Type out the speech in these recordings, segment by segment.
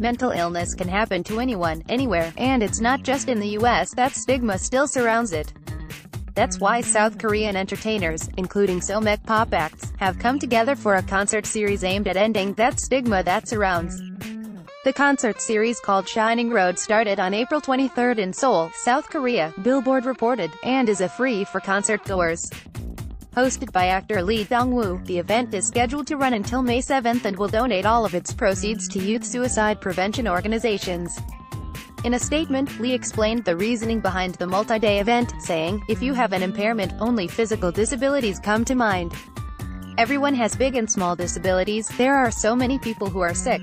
Mental illness can happen to anyone, anywhere, and it's not just in the US that stigma still surrounds it. That's why South Korean entertainers, including some K-pop acts, have come together for a concert series aimed at ending that stigma that surrounds. The concert series called Shining Road started on April 23 in Seoul, South Korea, Billboard reported, and is a free for concert goers. Hosted by actor Lee Dong-woo, the event is scheduled to run until May 7 and will donate all of its proceeds to youth suicide prevention organizations. In a statement, Lee explained the reasoning behind the multi-day event, saying, If you have an impairment, only physical disabilities come to mind. Everyone has big and small disabilities, there are so many people who are sick.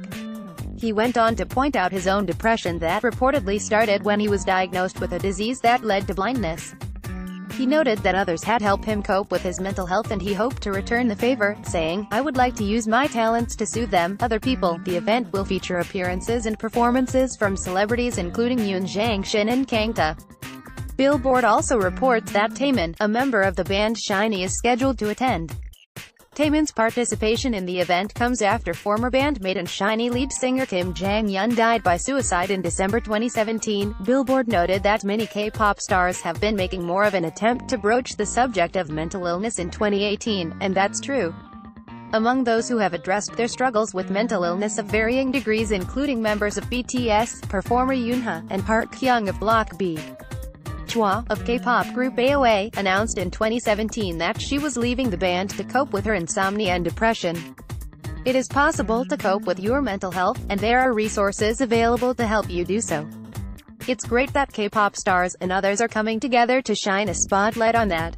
He went on to point out his own depression that reportedly started when he was diagnosed with a disease that led to blindness. He noted that others had helped him cope with his mental health and he hoped to return the favor, saying, I would like to use my talents to soothe them, other people. The event will feature appearances and performances from celebrities including Yoon Jong-shin and Kangta. Billboard also reports that Taemin, a member of the band SHINee is scheduled to attend. Taemin's participation in the event comes after former bandmate and SHINee lead singer Kim Jong-hyun died by suicide in December 2017. Billboard noted that many K-pop stars have been making more of an attempt to broach the subject of mental illness in 2018, and that's true. Among those who have addressed their struggles with mental illness of varying degrees including members of BTS, performer Younha, and Park Kyung of Block B. Choa, of K-pop group AOA, announced in 2017 that she was leaving the band to cope with her insomnia and depression. It is possible to cope with your mental health, and there are resources available to help you do so. It's great that K-pop stars and others are coming together to shine a spotlight on that.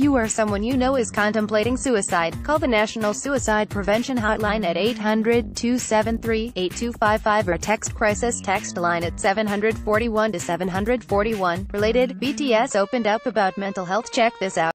You or someone you know is contemplating suicide, call the National Suicide Prevention Hotline at 800-273-8255 or text crisis text line at 741 to 741. Related, BTS opened up about mental health. Check this out.